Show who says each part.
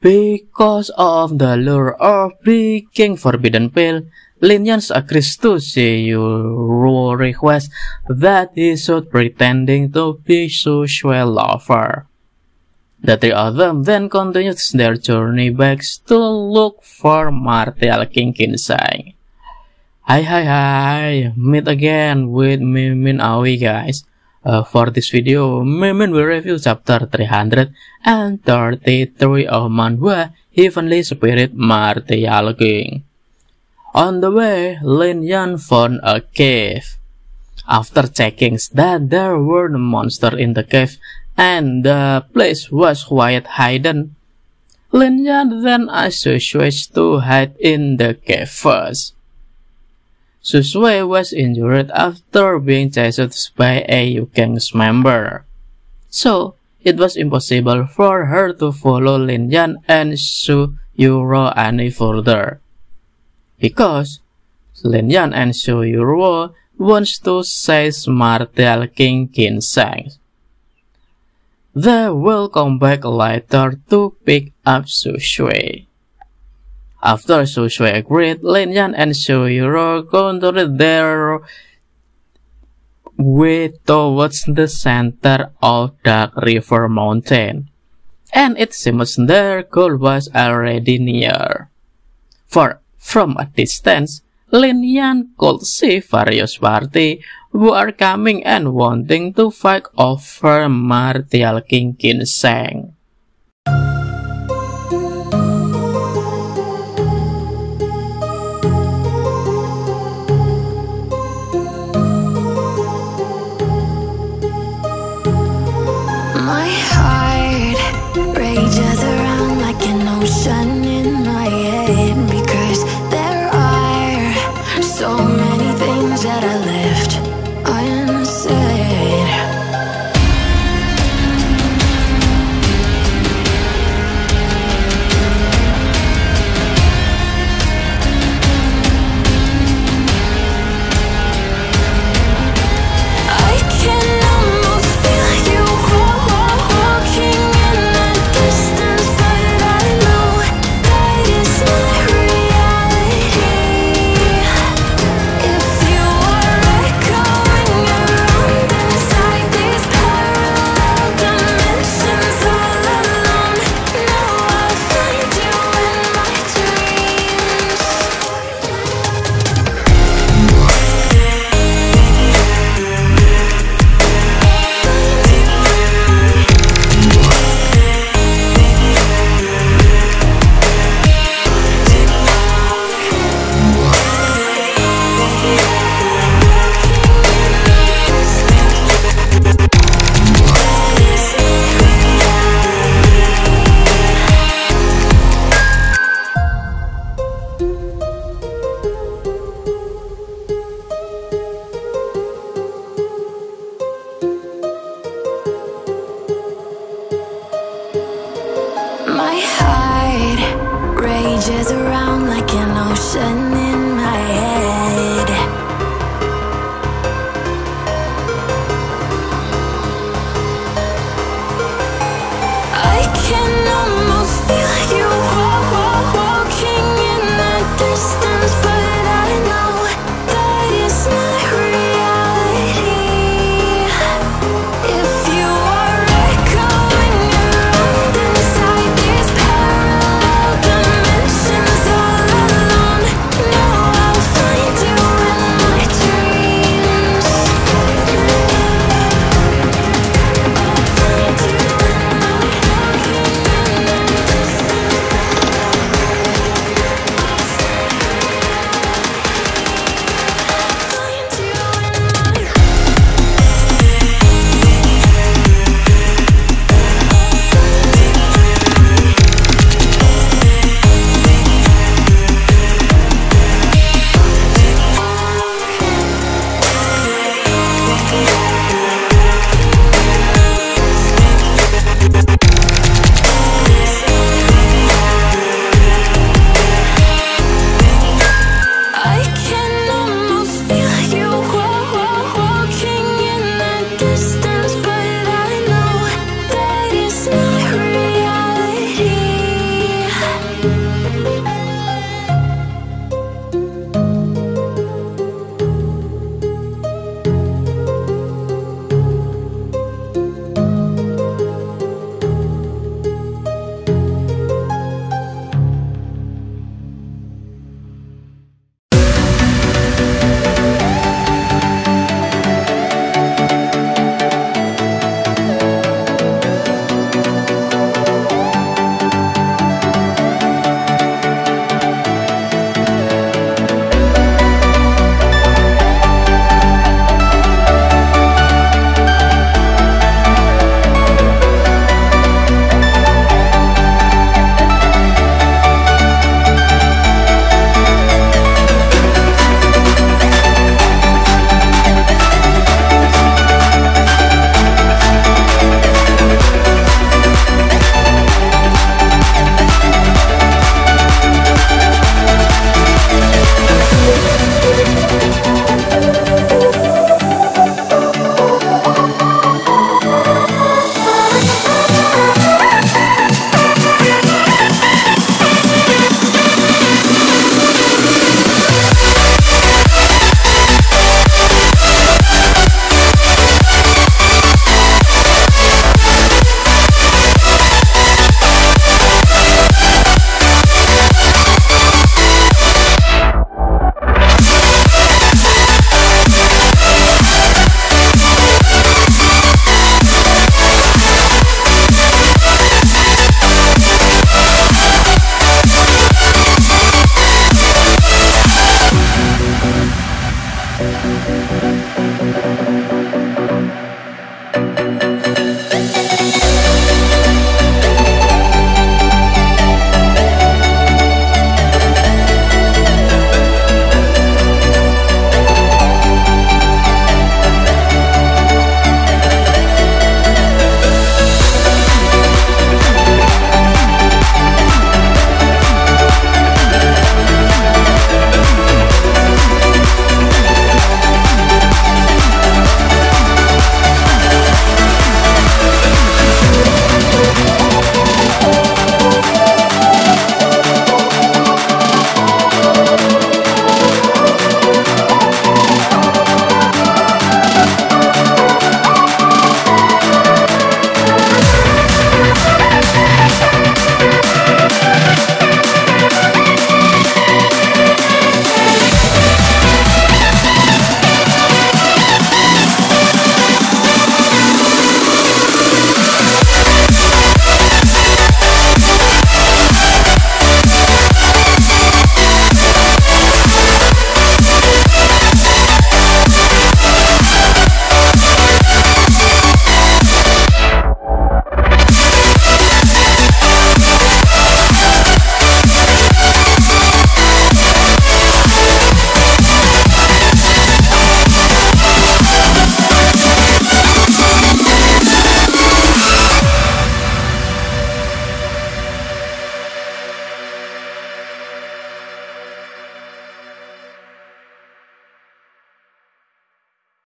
Speaker 1: Because of the lure of breaking forbidden pill, Lin Yan's agrees to see Yuro request that he should pretending to be Sushui lover. The three of them then continues their journey back to look for Martial King Kinsai. Hi hi hi, meet again with Mimin Aoi guys. Uh, for this video, Mimin will review chapter 333 of manhwa Heavenly Spirit Martial King. On the way, Lin Yan found a cave. After checking that there were monsters in the cave, and the place was quite hidden. Yan then Sushui to hide in the cave first. Sushui was injured after being chased by a Yukeng's member. So, it was impossible for her to follow Lin Yan and Su Yuro any further. Because Lin Yan and Su Yuro wants to seize Martial King Ginseng. They will come back later to pick up Sushui. After Sushui agreed, Lin Yan and Suyuro continued their way towards the center of Dark River Mountain, and it seems their goal was already near. For from a distance, Lin Yan could see various party who are coming and wanting to fight over Martial King Ginseng.
Speaker 2: rages